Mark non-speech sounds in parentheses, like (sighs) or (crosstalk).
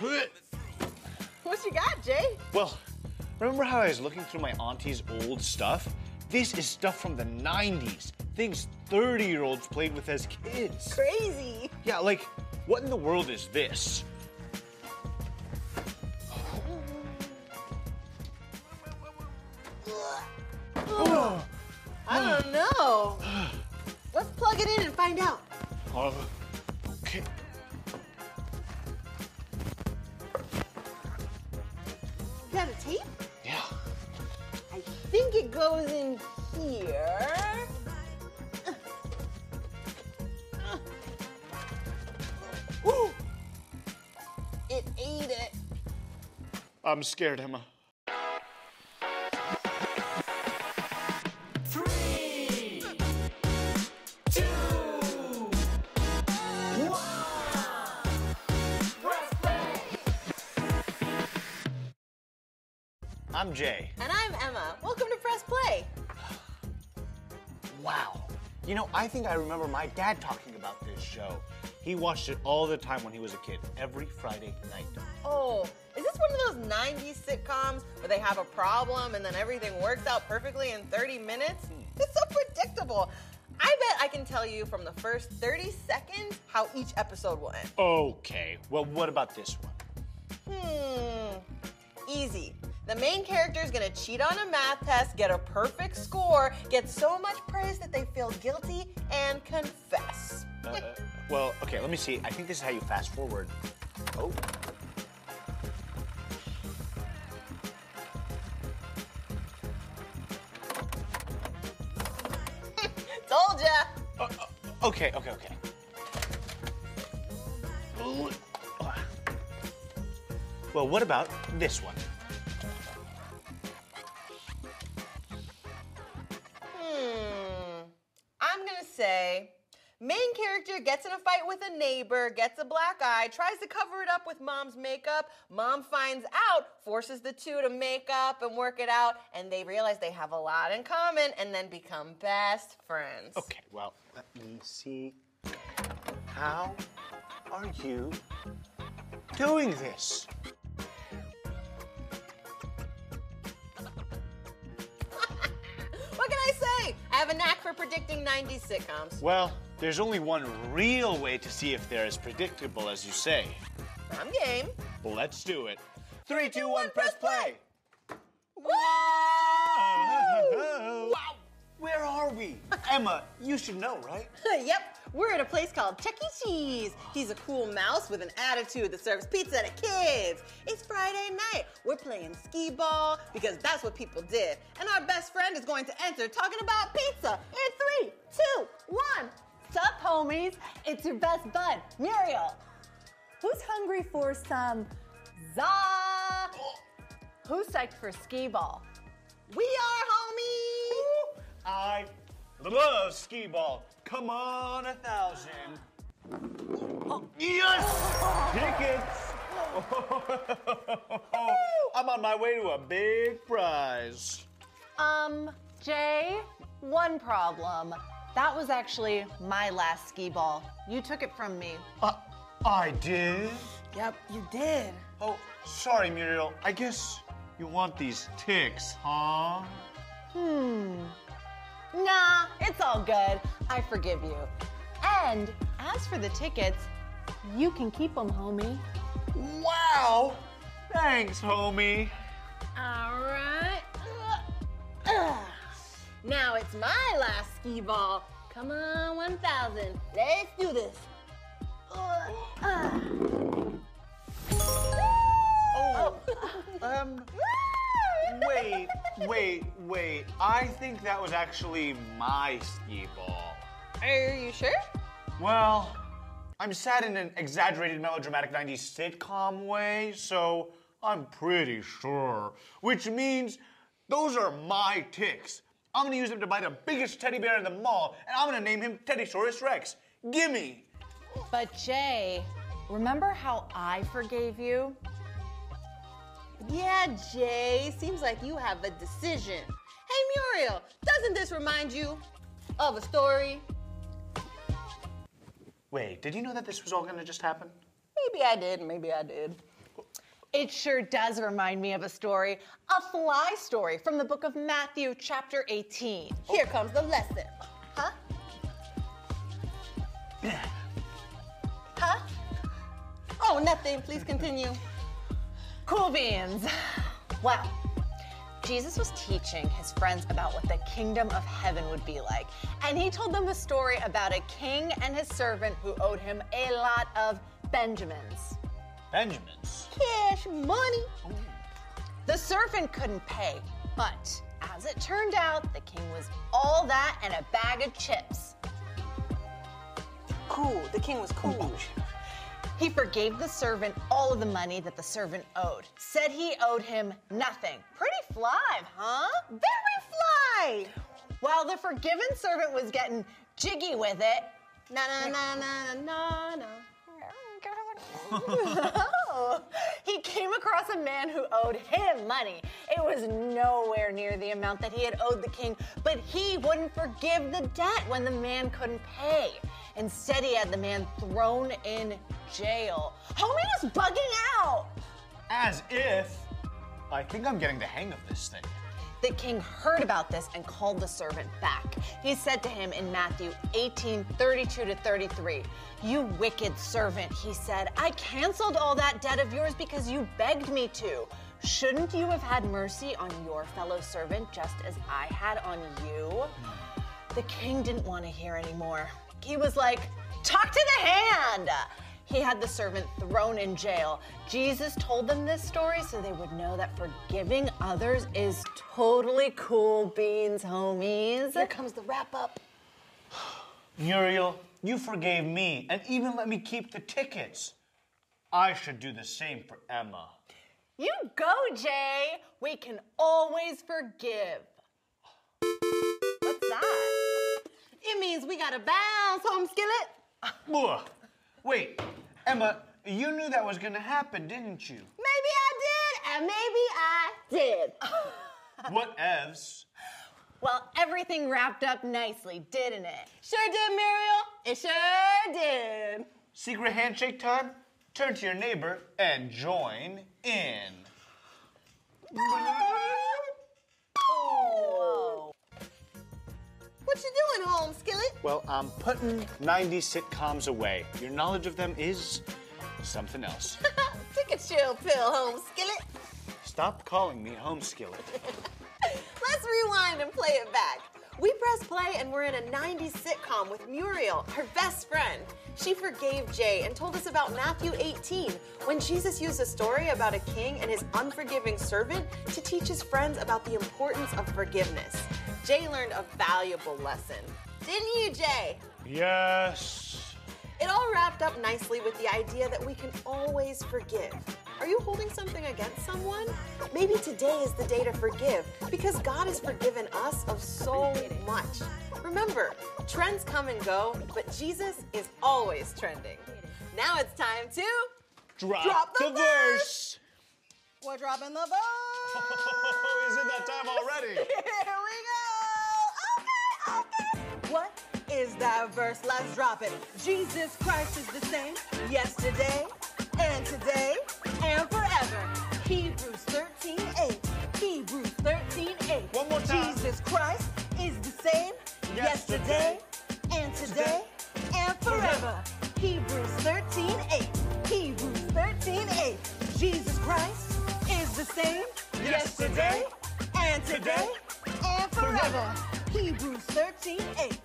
(laughs) What you got, Jay? Well, remember how I was looking through my auntie's old stuff? This is stuff from the 90s. Things 30 year olds played with as kids. Crazy. Yeah, like, what in the world is this? I don't know. (sighs) Let's plug it in and find out. Uh, think it goes in here. Ooh! It ate it. I'm scared, Emma. I'm Jay. And I'm Emma. Welcome to Press Play. Wow. You know, I think I remember my dad talking about this show. He watched it all the time when he was a kid, every Friday night. Oh, is this one of those 90s sitcoms where they have a problem and then everything works out perfectly in 30 minutes? It's so predictable. I bet I can tell you from the first 30 seconds how each episode will end. Okay, well, what about this one? Hmm. Easy. The main character is gonna cheat on a math test, get a perfect score, get so much praise that they feel guilty, and confess. Uh, well, okay, let me see. I think this is how you fast forward. Oh. (laughs) Told ya. Uh, uh, okay, okay, okay. Well, what about this one? Main character gets in a fight with a neighbor, gets a black eye, tries to cover it up with mom's makeup. Mom finds out, forces the two to make up and work it out, and they realize they have a lot in common and then become best friends. Okay, well, let me see. How are you doing this? (laughs) What can I say? I have a knack for predicting 90s sitcoms. Well, there's only one real way to see if they're as predictable as you say. I'm game. Let's do it. Three, two, one, press play. Woo! Wow! Where are we? Emma, you should know, right? (laughs) yep, we're at a place called Chuck E. Cheese. He's a cool mouse with an attitude that serves pizza to kids. It's Friday night. We're playing skee ball because that's what people did. And our best friend is going to enter talking about pizza in three, two, one. Sup, homies? It's your best bud, Muriel. Who's hungry for some za? Who's psyched for skee ball? We are homies. I love skee ball. Come on, a thousand. Yes! Tickets! (laughs) I'm on my way to a big prize. Um, Jay, one problem. That was actually my last skee ball. You took it from me. Uh, I did? Yep, you did. Oh, sorry, Muriel. I guess you want these ticks, huh? Hmm. Nah, it's all good. I forgive you. And as for the tickets, you can keep them, homie. Wow! Thanks, homie. Now it's my last skee ball. Come on, 1,000. Let's do this. Oh, um, wait, wait, wait. I think that was actually my skee ball. Are you sure? Well, I'm sad in an exaggerated melodramatic 90s sitcom way, so I'm pretty sure. Which means those are my ticks. I'm gonna use them to buy the biggest teddy bear in the mall, and I'm gonna name him Teddysaurus Rex. Gimme! But Jay, remember how I forgave you? Yeah, Jay. Seems like you have a decision. Hey, Muriel, doesn't this remind you of a story? Wait, did you know that this was all gonna just happen? Maybe I did, maybe I did. It sure does remind me of a story, a fly story from the book of Matthew, chapter 18. Here comes the lesson. Huh? (clears throat) Huh? Oh, nothing. Please continue. Cool beans. Well, Jesus was teaching his friends about what the kingdom of heaven would be like. And he told them a story about a king and his servant who owed him a lot of Benjamins. Benjamins. Cash money. The servant couldn't pay, but as it turned out, the king was all that and a bag of chips. Cool. The king was cool. Oh, he forgave the servant all of the money that the servant owed. Said he owed him nothing. Pretty fly, huh? Very fly. While the forgiven servant was getting jiggy with it, Na na na na na na. (laughs) he came across a man who owed him money. It was nowhere near the amount that he had owed the king, but he wouldn't forgive the debt when the man couldn't pay. Instead, he had the man thrown in jail. Homie was bugging out. As if. I think I'm getting the hang of this thing. The king heard about this and called the servant back. He said to him in Matthew 18 32 to 33, You wicked servant, he said, I canceled all that debt of yours because you begged me to. Shouldn't you have had mercy on your fellow servant just as I had on you? The king didn't want to hear anymore. He was like, Talk to the hand! He had the servant thrown in jail. Jesus told them this story so they would know that forgiving others is totally cool beans, homies. Here comes the wrap up. (sighs) Muriel, you forgave me and even let me keep the tickets. I should do the same for Emma. You go, Jay. We can always forgive. What's that? It means we gotta bounce, home skillet. Ugh. Wait, Emma, you knew that was gonna happen, didn't you? Maybe I did, and maybe I did. (laughs) (laughs) What evs? Well, everything wrapped up nicely, didn't it? Sure did, Muriel. It sure did. Secret handshake time? Turn to your neighbor and join in. Well, I'm putting 90 sitcoms away. Your knowledge of them is something else. (laughs) Take a chill pill, home skillet. Stop calling me home skillet. (laughs) Let's rewind and play it back. We press play and we're in a 90s sitcom with Muriel, her best friend. She forgave Jay and told us about Matthew 18, when Jesus used a story about a king and his unforgiving servant to teach his friends about the importance of forgiveness. Jay learned a valuable lesson. Didn't you, Jay? Yes. It all wrapped up nicely with the idea that we can always forgive. Are you holding something against someone? Maybe today is the day to forgive because God has forgiven us of so much. Remember, trends come and go, but Jesus is always trending. Now it's time to Drop, Drop the the verse. we're dropping the ball. (laughs) Is it that time already? (laughs) Here we go. Okay, okay. What is that verse? Let's drop it. Jesus Christ is the same yesterday and today and forever. Hebrews 13 8. Hebrews 13 8. One more time. Jesus Christ is the same yesterday and today and forever. Hebrews 13 8. Hebrews 13 8. Jesus Christ is the same yesterday and today and forever. Hebrews 13 8.